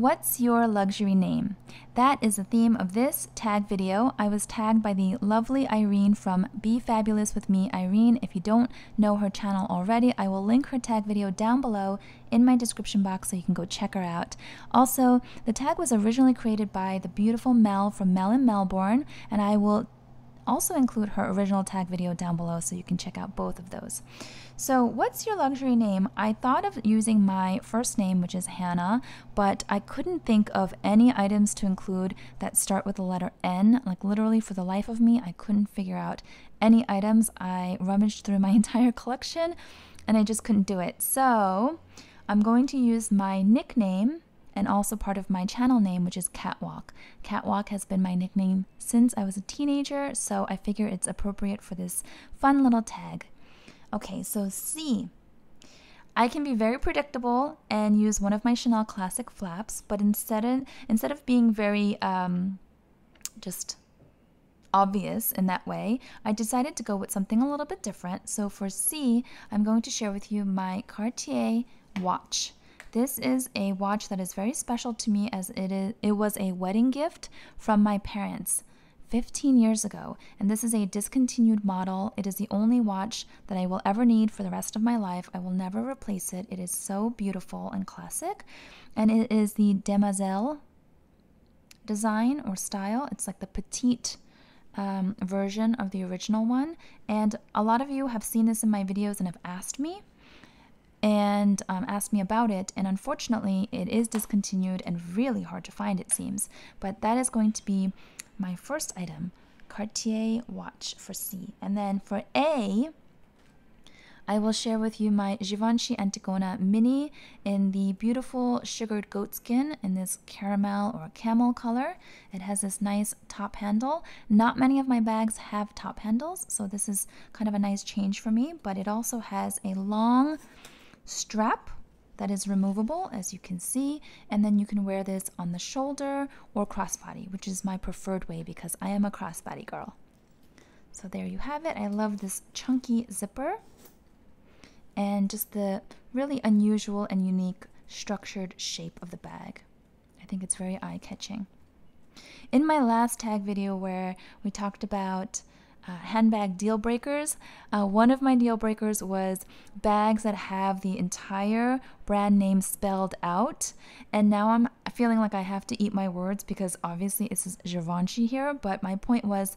What's your luxury name? That is the theme of this tag video. I was tagged by the lovely Irene from Be Fabulous with Me. Irene, if you don't know her channel already, I will link her tag video down below in my description box so you can go check her out. Also, the tag was originally created by the beautiful Mel from Mel in Melbourne, and I will also include her original tag video down below so you can check out both of those. So, what's your luxury name? I thought of using my first name, which is Hannah, but I couldn't think of any items to include that start with the letter N. Like, literally, for the life of me, I couldn't figure out any items. I rummaged through my entire collection and I just couldn't do it. So, I'm going to use my nickname and also part of my channel name, which is Catwalk. Catwalk has been my nickname since I was a teenager, so I figure it's appropriate for this fun little tag. Okay, so C. I can be very predictable and use one of my Chanel classic flaps, but instead of, instead of being very um, just obvious in that way, I decided to go with something a little bit different. So for C, I'm going to share with you my Cartier watch. This is a watch that is very special to me as it is it was a wedding gift from my parents. 15 years ago, and this is a discontinued model. It is the only watch that I will ever need for the rest of my life. I will never replace it. It is so beautiful and classic, and it is the Demoiselle design or style. It's like the petite um, version of the original one, and a lot of you have seen this in my videos and have asked me and um, asked me about it. And unfortunately, it is discontinued and really hard to find, it seems. But that is going to be my first item Cartier watch for C. And then for A, I will share with you my Givenchy Antigona Mini in the beautiful sugared goatskin in this caramel or camel color. It has this nice top handle. Not many of my bags have top handles, so this is kind of a nice change for me, but it also has a long strap that is removable as you can see and then you can wear this on the shoulder or crossbody which is my preferred way because I am a crossbody girl. So there you have it. I love this chunky zipper and just the really unusual and unique structured shape of the bag. I think it's very eye-catching. In my last tag video where we talked about uh, handbag deal breakers. Uh, one of my deal breakers was bags that have the entire brand name spelled out. And now I'm feeling like I have to eat my words because obviously it says Givenchy here. But my point was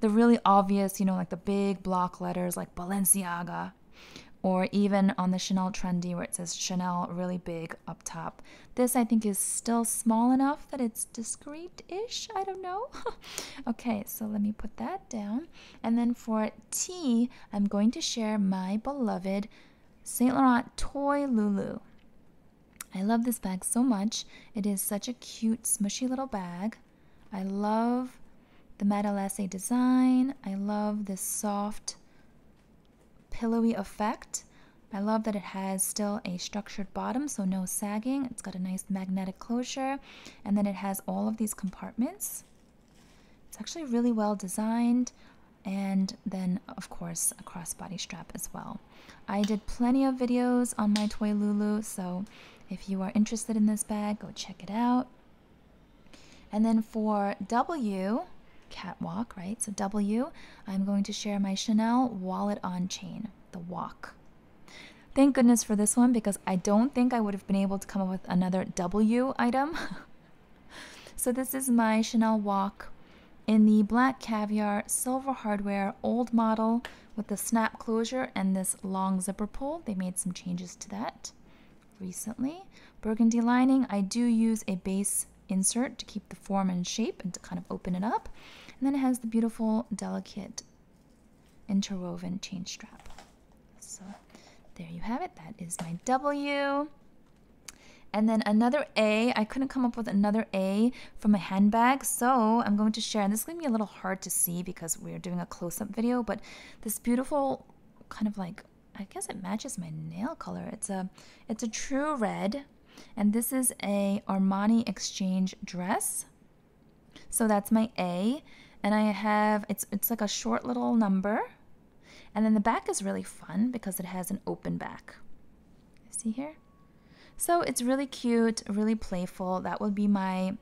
the really obvious, you know, like the big block letters like Balenciaga or even on the Chanel Trendy where it says Chanel really big up top. This I think is still small enough that it's discreet-ish, I don't know. okay, so let me put that down. And then for T, I'm going to share my beloved Saint Laurent Toy Loulou. I love this bag so much. It is such a cute, smushy little bag. I love the metal matelassé design. I love this soft pillowy effect. I love that it has still a structured bottom, so no sagging. It's got a nice magnetic closure, and then it has all of these compartments. It's actually really well designed, and then, of course, a crossbody strap as well. I did plenty of videos on my toy Loulou, so if you are interested in this bag, go check it out. And then for W, catwalk, right? So W, I'm going to share my Chanel wallet on chain, the walk. Thank goodness for this one because I don't think I would have been able to come up with another W item. so this is my Chanel WOC in the black caviar silver hardware old model with the snap closure and this long zipper pull. They made some changes to that recently. Burgundy lining, I do use a base insert to keep the form and shape and to kind of open it up. And then it has the beautiful, delicate interwoven chain strap. So there you have it. That is my W. And then another A. I couldn't come up with another A from a handbag, so I'm going to share. And this is going to be a little hard to see because we're doing a close-up video, but this beautiful kind of like I guess it matches my nail color. It's a it's a true red and this is a Armani Exchange dress. So that's my A. And I have, it's, it's like a short little number. And then the back is really fun because it has an open back. See here? So it's really cute, really playful. That would be my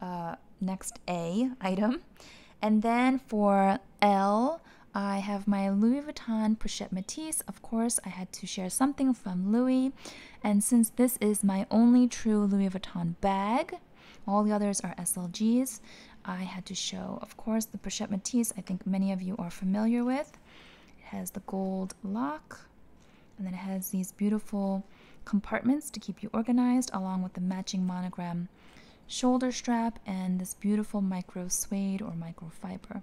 uh, next A item. And then for L, I have my Louis Vuitton Pochette Métis. Of course, I had to share something from Louis. And since this is my only true Louis Vuitton bag, all the others are SLGs, I had to show, of course, the Pochette Métis. I think many of you are familiar with. It has the gold lock, and then it has these beautiful compartments to keep you organized, along with the matching monogram shoulder strap and this beautiful micro suede or microfiber.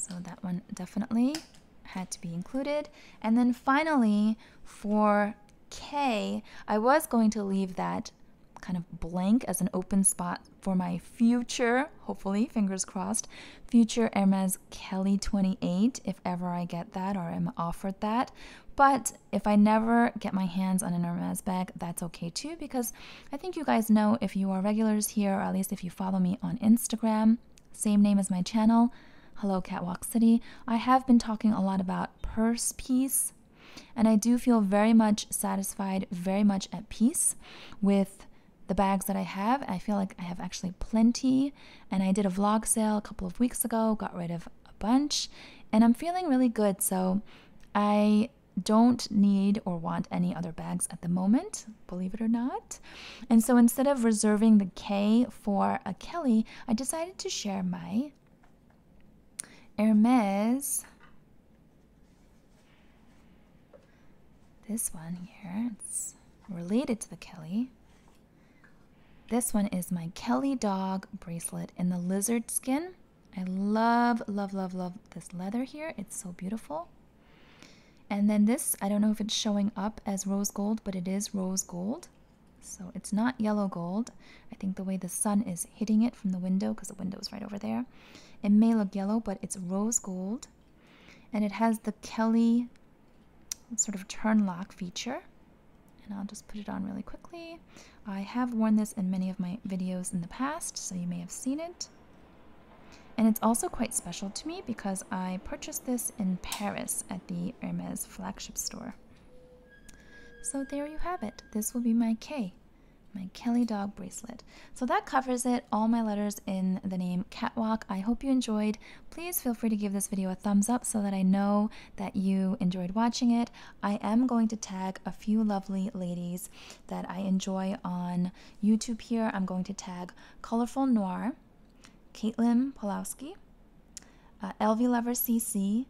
So that one definitely had to be included. And then finally, for K, I was going to leave that kind of blank as an open spot for my future, hopefully, fingers crossed, future Hermes Kelly 28, if ever I get that or am offered that. But if I never get my hands on an Hermes bag, that's okay too, because I think you guys know if you are regulars here, or at least if you follow me on Instagram, same name as my channel, Hello Catwalk City, I have been talking a lot about purse peace. And I do feel very much satisfied, very much at peace with the bags that I have. I feel like I have actually plenty. And I did a vlog sale a couple of weeks ago, got rid of a bunch, and I'm feeling really good. So I don't need or want any other bags at the moment, believe it or not. And so instead of reserving the K for a Kelly, I decided to share my Hermes. This one here, it's related to the Kelly. This one is my Kelly dog bracelet in the lizard skin. I love, love, love, love this leather here. It's so beautiful. And then this, I don't know if it's showing up as rose gold, but it is rose gold. So it's not yellow gold. I think the way the sun is hitting it from the window, because the window is right over there, it may look yellow, but it's rose gold. And it has the Kelly sort of turn lock feature and I'll just put it on really quickly. I have worn this in many of my videos in the past, so you may have seen it. And it's also quite special to me because I purchased this in Paris at the Hermes flagship store. So there you have it. This will be my K my Kelly dog bracelet. So that covers it, all my letters in the name Catwalk. I hope you enjoyed. Please feel free to give this video a thumbs up so that I know that you enjoyed watching it. I am going to tag a few lovely ladies that I enjoy on YouTube here. I'm going to tag Colorful Noir, Caitlin Pawlowski, uh, LV Lover CC,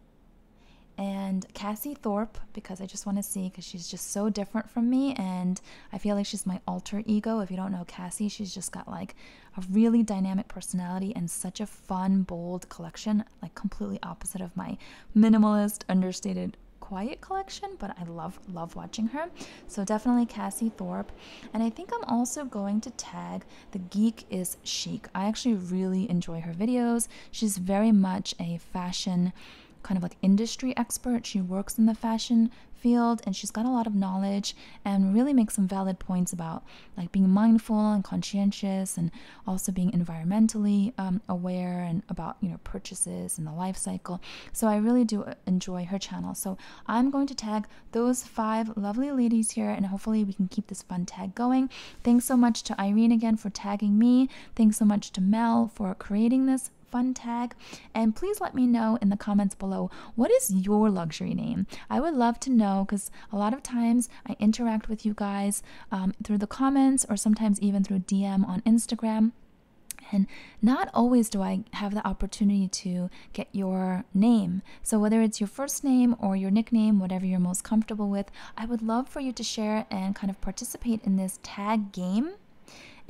and Cassie Thorpe because I just want to see because she's just so different from me and I feel like she's my alter ego. If you don't know Cassie, she's just got like a really dynamic personality and such a fun, bold collection, like completely opposite of my minimalist, understated quiet collection, but I love love watching her. So definitely Cassie Thorpe. And I think I'm also going to tag the geek is chic. I actually really enjoy her videos. She's very much a fashion kind of like industry expert. She works in the fashion field and she's got a lot of knowledge and really makes some valid points about like being mindful and conscientious and also being environmentally um, aware and about you know purchases and the life cycle. So i really do enjoy her channel. So i'm going to tag those five lovely ladies here and hopefully we can keep this fun tag going. Thanks so much to irene again for tagging me. Thanks so much to mel for creating this fun tag. And please let me know in the comments below what is your luxury name? I would love to know because a lot of times I interact with you guys um, through the comments or sometimes even through DM on Instagram. And not always do I have the opportunity to get your name. So, whether it's your first name or your nickname, whatever you're most comfortable with, I would love for you to share and kind of participate in this tag game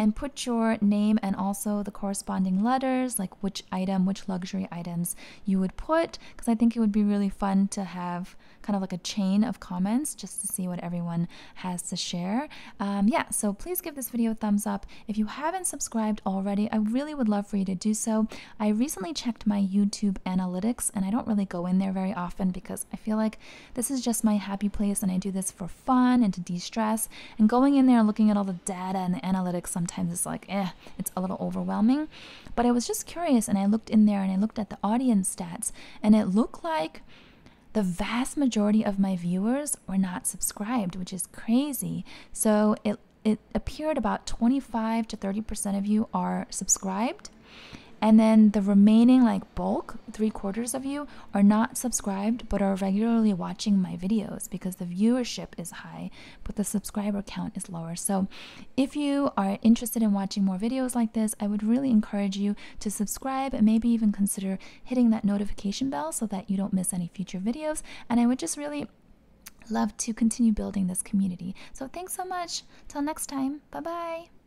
and put your name and also the corresponding letters, like which item, which luxury items you would put, because I think it would be really fun to have kind of like a chain of comments just to see what everyone has to share. Um, yeah, so please give this video a thumbs up. If you haven't subscribed already, I really would love for you to do so. I recently checked my YouTube analytics and I don't really go in there very often because I feel like this is just my happy place and I do this for fun and to de stress. And going in there and looking at all the data and the analytics sometimes sometimes it's like, eh, it's a little overwhelming. But I was just curious and I looked in there and I looked at the audience stats and it looked like the vast majority of my viewers were not subscribed, which is crazy. So it it appeared about 25 to 30% of you are subscribed and then the remaining like bulk three quarters of you are not subscribed but are regularly watching my videos because the viewership is high but the subscriber count is lower. So if you are interested in watching more videos like this i would really encourage you to subscribe and maybe even consider hitting that notification bell so that you don't miss any future videos. And i would just really love to continue building this community. So thanks so much. Till next time. Bye bye